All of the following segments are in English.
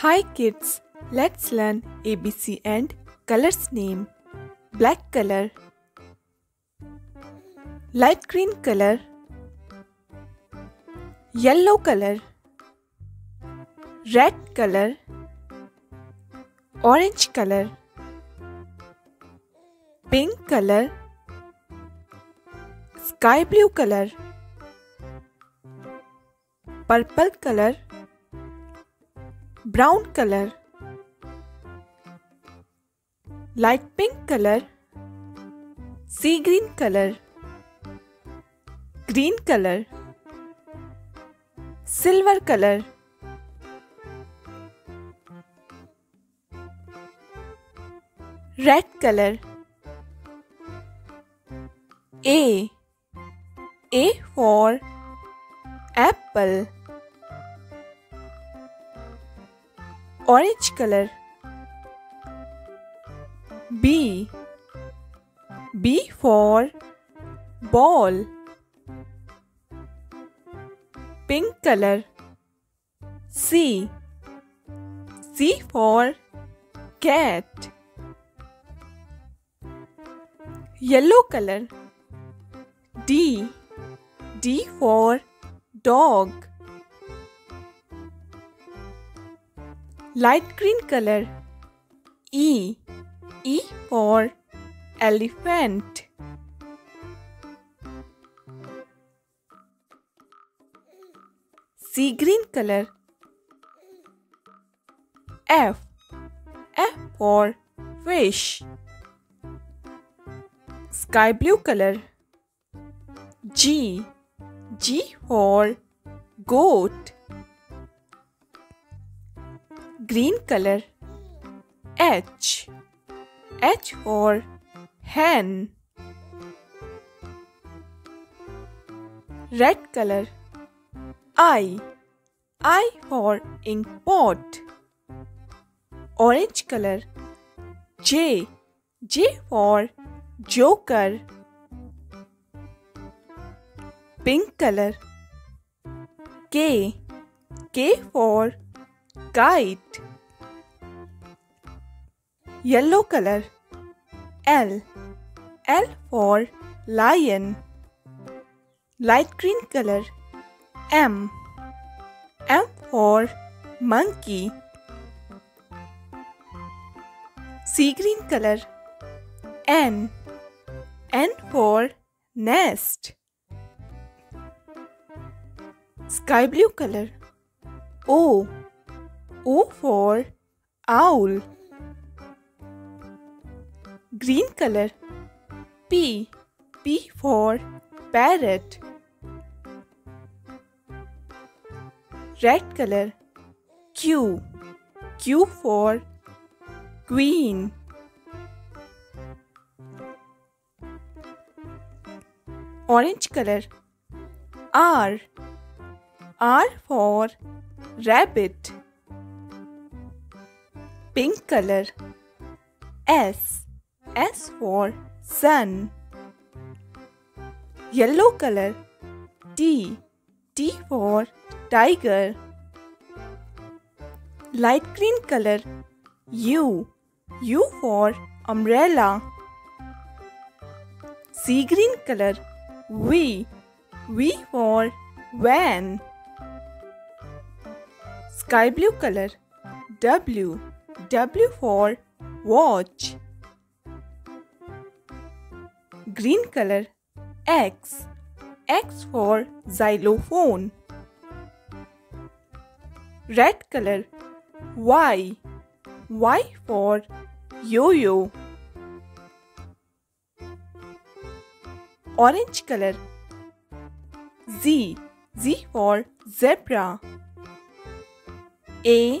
Hi kids, let's learn ABC and colors name. Black color, light green color, yellow color, red color, orange color, pink color, sky blue color, purple color, brown color, light pink color, sea green color, green color, silver color, red color. A. A for apple orange color. B. B for ball. Pink color. C. C for cat. Yellow color. D. D for dog light green color. E. E for elephant. Sea green color. F. F for fish. Sky blue color. G. G for goat green color H. H for hen. Red color I. I for ink pot. Orange color J. J for joker. Pink color K. K for kite yellow color L L for lion light green color M M for monkey sea green color N N for nest sky blue color O O for owl. Green color. P. P for parrot. Red color. Q. Q for queen. Orange color. R. R for rabbit pink color. S. S for sun. Yellow color. T. T for tiger. Light green color. U. U for umbrella. Sea green color. V. V for van. Sky blue color. W W for watch. Green color X. X for xylophone. Red color Y. Y for yo-yo. Orange color Z. Z for zebra. A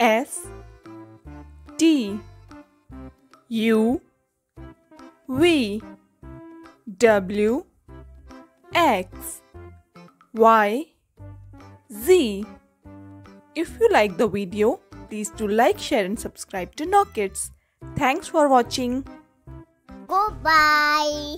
S T U V W X Y Z If you like the video, please do like, share and subscribe to Knowkids. Thanks for watching. Goodbye.